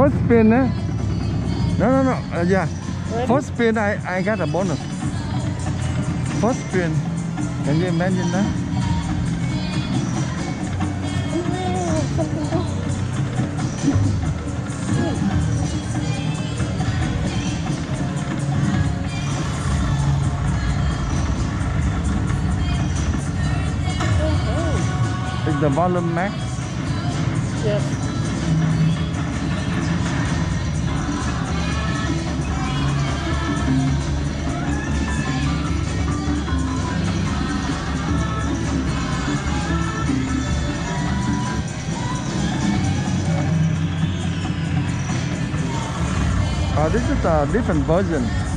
First spin, eh? No, no, no. Uh, yeah. First spin, I, I got a bonus. First spin. Can you imagine that? Is the volume max? Yes. Oh, this is a different version.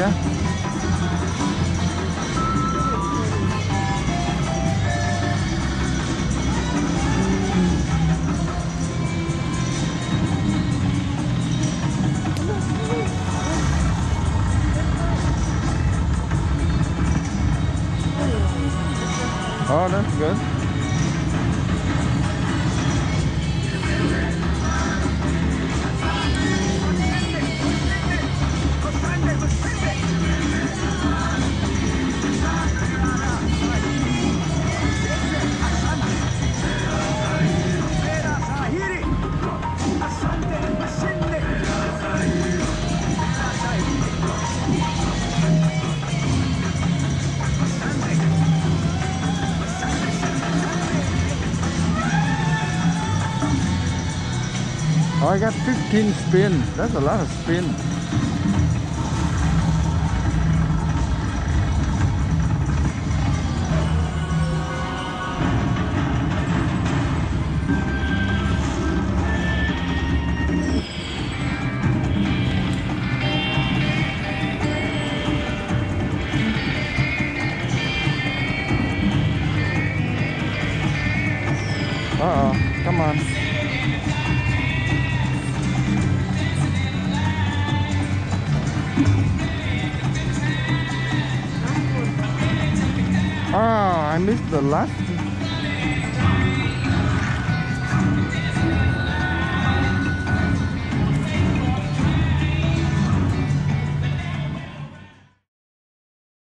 Yeah. Oh, that's good. Oh, I got 15 spin. That's a lot of spin. Uh-oh, come on. Missed the last